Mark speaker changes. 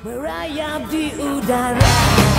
Speaker 1: Merayap di udara.